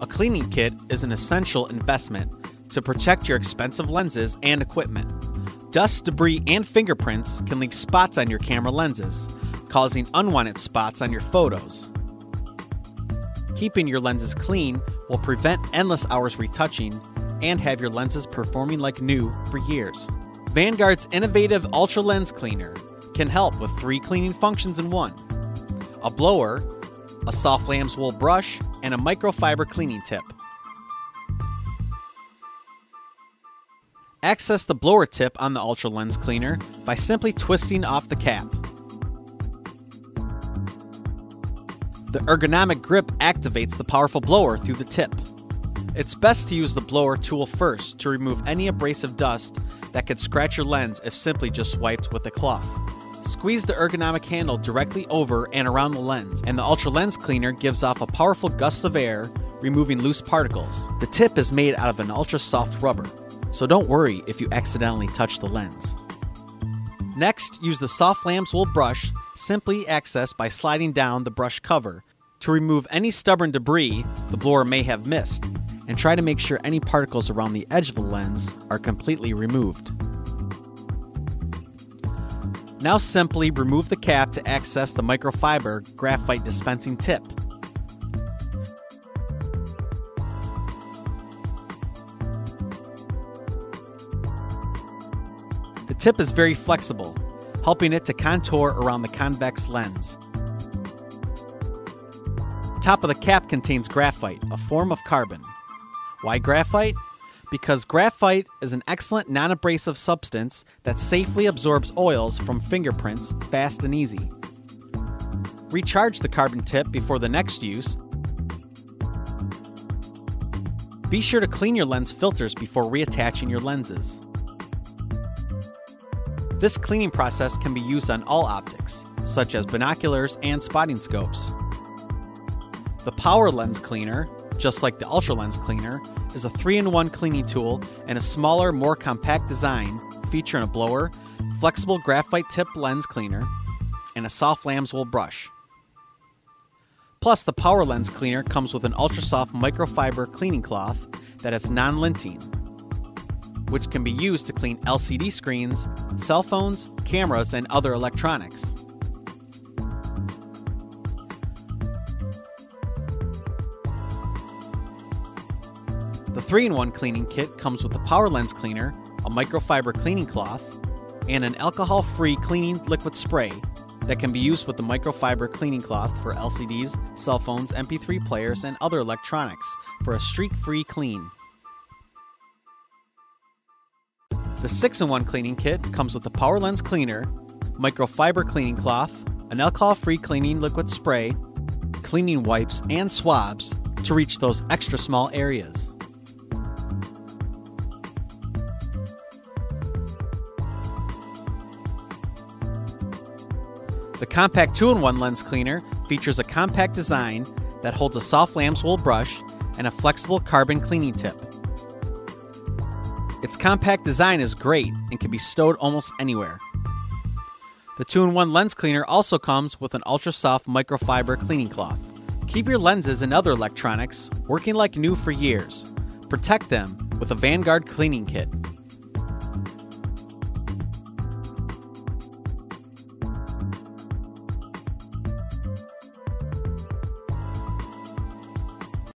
A cleaning kit is an essential investment to protect your expensive lenses and equipment. Dust, debris, and fingerprints can leave spots on your camera lenses, causing unwanted spots on your photos. Keeping your lenses clean will prevent endless hours retouching and have your lenses performing like new for years. Vanguard's innovative Ultra Lens Cleaner can help with three cleaning functions in one a blower, a soft lamb's wool brush, and a microfiber cleaning tip. Access the blower tip on the Ultra Lens Cleaner by simply twisting off the cap. The ergonomic grip activates the powerful blower through the tip. It's best to use the blower tool first to remove any abrasive dust that could scratch your lens if simply just wiped with a cloth. Squeeze the ergonomic handle directly over and around the lens, and the Ultra Lens Cleaner gives off a powerful gust of air, removing loose particles. The tip is made out of an ultra soft rubber, so don't worry if you accidentally touch the lens. Next, use the soft lamb's wool brush, simply accessed by sliding down the brush cover, to remove any stubborn debris the blower may have missed, and try to make sure any particles around the edge of the lens are completely removed. Now simply remove the cap to access the microfiber graphite dispensing tip. The tip is very flexible, helping it to contour around the convex lens. The top of the cap contains graphite, a form of carbon. Why graphite? Because graphite is an excellent non abrasive substance that safely absorbs oils from fingerprints fast and easy. Recharge the carbon tip before the next use. Be sure to clean your lens filters before reattaching your lenses. This cleaning process can be used on all optics, such as binoculars and spotting scopes. The Power Lens Cleaner, just like the Ultra Lens Cleaner, is a 3 in 1 cleaning tool and a smaller, more compact design featuring a blower, flexible graphite tip lens cleaner, and a soft lamb's wool brush. Plus, the Power Lens Cleaner comes with an ultra soft microfiber cleaning cloth that is non linting, which can be used to clean LCD screens, cell phones, cameras, and other electronics. The 3 in 1 cleaning kit comes with a power lens cleaner, a microfiber cleaning cloth, and an alcohol free cleaning liquid spray that can be used with the microfiber cleaning cloth for LCDs, cell phones, MP3 players, and other electronics for a streak free clean. The 6 in 1 cleaning kit comes with a power lens cleaner, microfiber cleaning cloth, an alcohol free cleaning liquid spray, cleaning wipes, and swabs to reach those extra small areas. The compact 2 in 1 lens cleaner features a compact design that holds a soft lamb's wool brush and a flexible carbon cleaning tip. Its compact design is great and can be stowed almost anywhere. The 2 in 1 lens cleaner also comes with an ultra soft microfiber cleaning cloth. Keep your lenses and other electronics working like new for years. Protect them with a Vanguard cleaning kit.